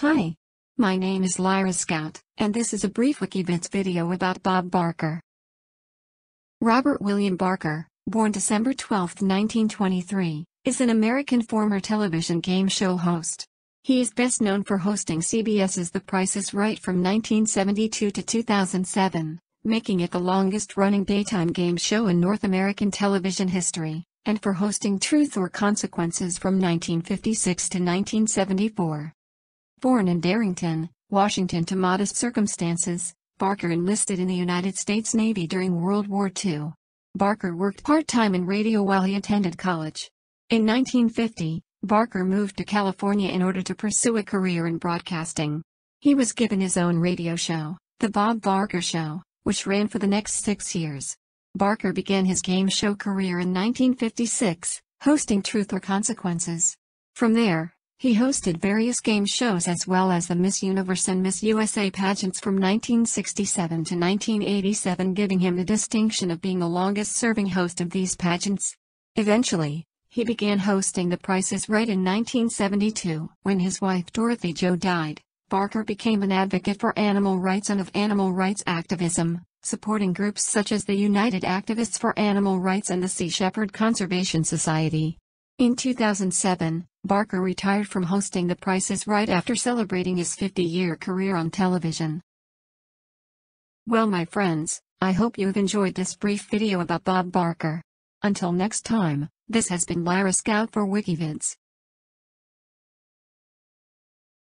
Hi. My name is Lyra Scout, and this is a brief Wikivids video about Bob Barker. Robert William Barker, born December 12, 1923, is an American former television game show host. He is best known for hosting CBS's The Price is Right from 1972 to 2007, making it the longest-running daytime game show in North American television history, and for hosting Truth or Consequences from 1956 to 1974. Born in Darrington, Washington to modest circumstances, Barker enlisted in the United States Navy during World War II. Barker worked part-time in radio while he attended college. In 1950, Barker moved to California in order to pursue a career in broadcasting. He was given his own radio show, The Bob Barker Show, which ran for the next six years. Barker began his game show career in 1956, hosting Truth or Consequences. From there, he hosted various game shows as well as the Miss Universe and Miss USA pageants from 1967 to 1987 giving him the distinction of being the longest-serving host of these pageants. Eventually, he began hosting The Price is Right in 1972. When his wife Dorothy Jo died, Barker became an advocate for animal rights and of animal rights activism, supporting groups such as the United Activists for Animal Rights and the Sea Shepherd Conservation Society. In 2007, Barker retired from hosting The Price is Right after celebrating his 50-year career on television. Well my friends, I hope you've enjoyed this brief video about Bob Barker. Until next time, this has been Lyra Scout for WikiVids.